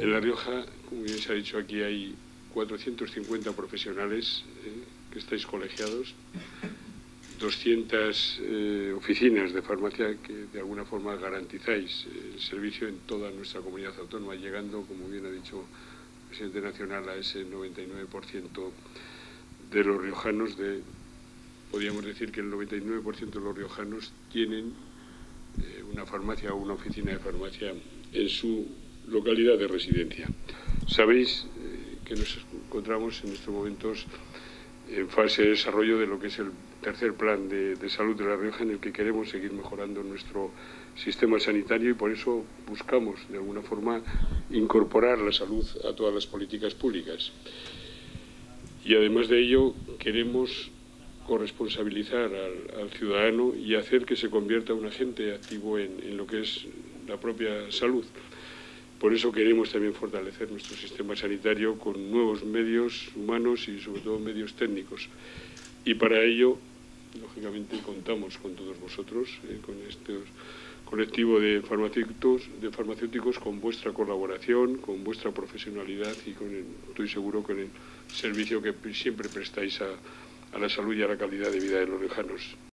En La Rioja, como bien se ha dicho aquí, hay 450 profesionales eh, que estáis colegiados, 200 eh, oficinas de farmacia que de alguna forma garantizáis el servicio en toda nuestra comunidad autónoma, llegando, como bien ha dicho el presidente nacional, a ese 99% de los riojanos, de, podríamos decir que el 99% de los riojanos tienen eh, una farmacia o una oficina de farmacia en su localidad de residencia. Sabéis eh, que nos encontramos en estos momentos en fase de desarrollo de lo que es el tercer plan de, salud de La Rioja en el que queremos seguir mejorando nuestro sistema sanitario y por eso buscamos de alguna forma incorporar la salud a todas las políticas públicas. Y además de ello queremos corresponsabilizar al, ciudadano y hacer que se convierta un agente activo en lo que es la propia salud. Por eso queremos también fortalecer nuestro sistema sanitario con nuevos medios humanos y sobre todo medios técnicos. Y para ello, lógicamente, contamos con todos vosotros, eh, con este colectivo de farmacéuticos, con vuestra colaboración, con vuestra profesionalidad y con el, estoy seguro con el servicio que siempre prestáis a la salud y a la calidad de vida de los lejanos.